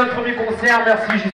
notre premier concert. Merci.